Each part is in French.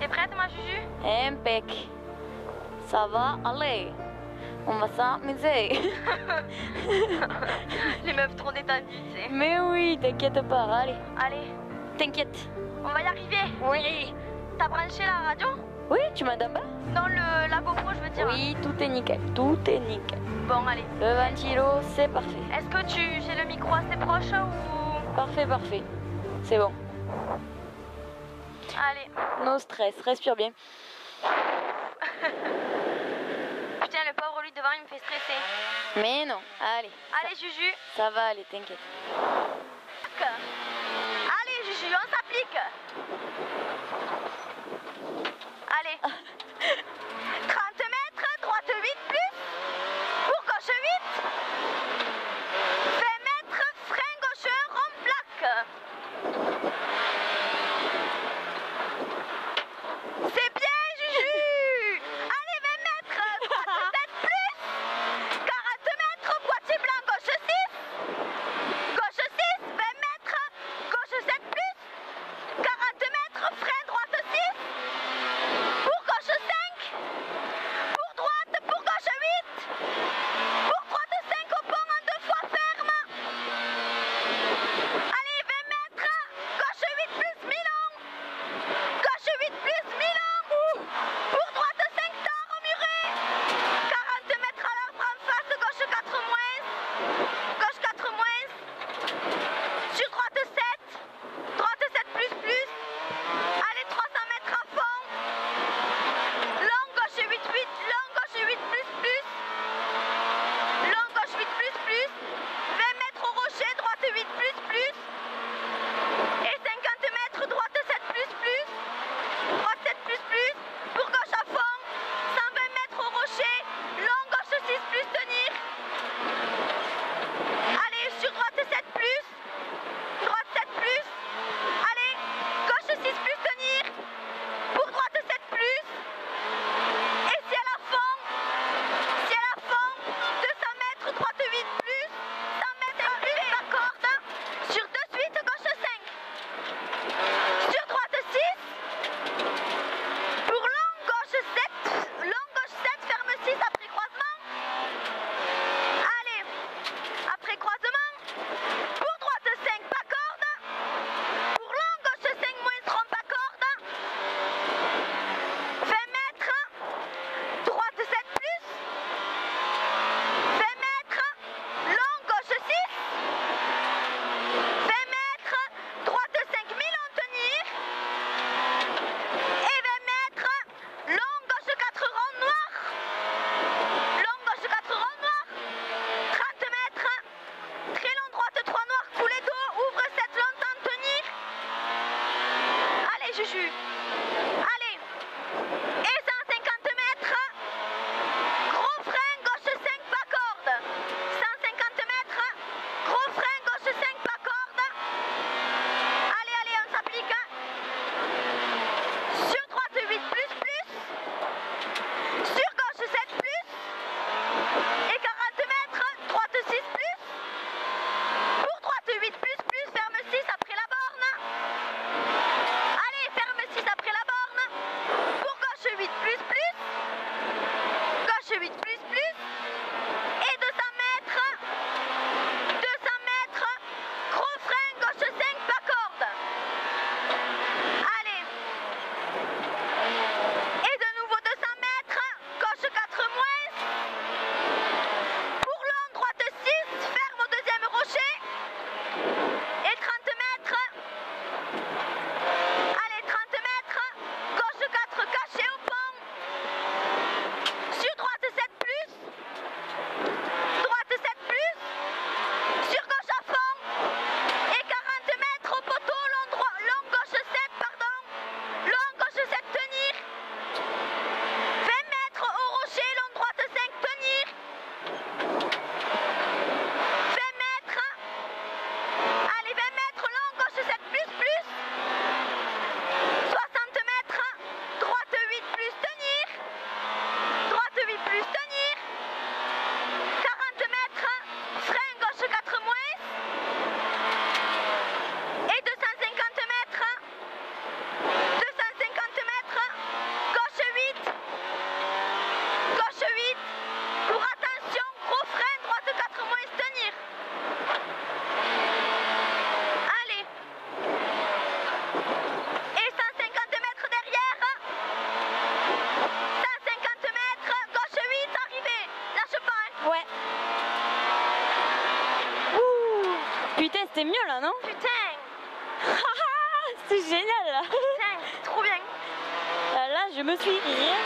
T'es prête, ma Juju? Impec. Ça va aller. On va s'amuser. Les meufs trop détendues, tu sais. Mais oui, t'inquiète pas, allez. Allez, T'inquiète. on va y arriver. Oui. T'as branché la radio? Oui, tu m'entends pas Non, le, la GoPro, je veux dire. Oui, tout est nickel. Tout est nickel. Bon, allez. Le ventilo, c'est parfait. Est-ce que tu j'ai le micro assez proche ou? Parfait, parfait. C'est bon. Allez. No stress, respire bien. Putain, le pauvre lui devant, il me fait stresser. Mais non, allez. Allez, Juju. Ça va aller, t'inquiète. 继续 Ouais. Putain, c'était mieux là, non Putain. C'est génial là. Putain, trop bien. Là, je me suis rien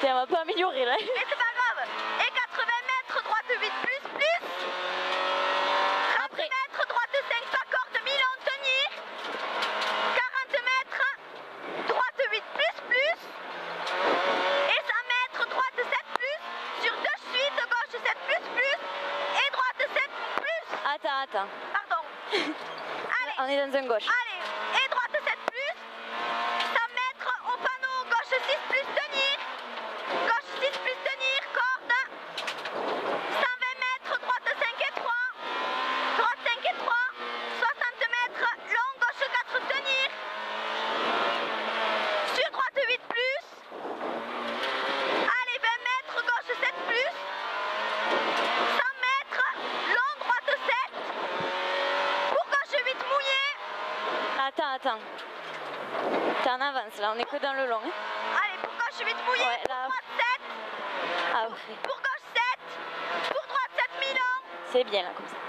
C'était un peu amélioré là. Mais c'est pas grave. Et 80 mètres, droite 8 plus plus. 30 mètres, droite 5 pas corde, Milan Tony. 40 mètres, droite 8 plus plus. Et 100 mètres, droite 7 plus. Sur deux suites, gauche 7 plus plus. Et droite 7 plus. Attends, attends. Pardon. Allez. On est dans un gauche. Allez. en avance là, on est que dans le long. Allez, pour gauche, je vais te mouiller. Ouais, là... Pour droite, 7. Ah, ouais. pour, pour gauche, 7. Pour droite, 7 Milan. C'est bien là comme ça.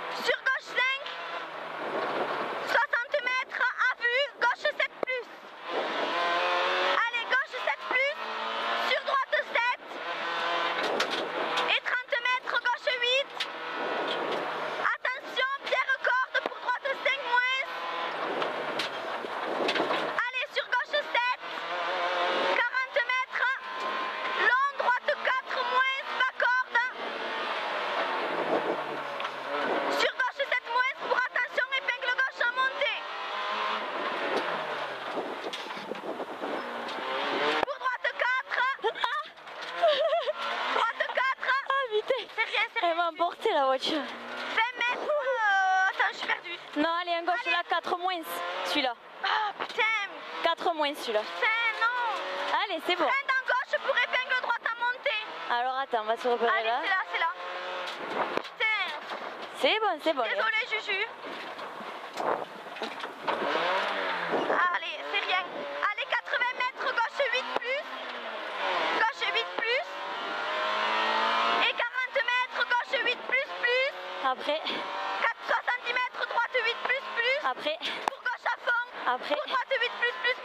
gauche. 20 mètres euh, Attends, je suis perdue. Non, allez, un gauche, allez. là, 4 moins celui-là. Oh putain 4 moins celui-là. Putain, non Allez, c'est bon. Prends en gauche pour épingle droite à monter. Alors attends, on va se repérer allez, là. Allez, c'est là, c'est là. Putain C'est bon, c'est bon. Désolé, Juju. Ah. Après. 4 cm, droite 8 plus plus. Après. Pour gauche à fond. Après. Pour droite 8 plus plus.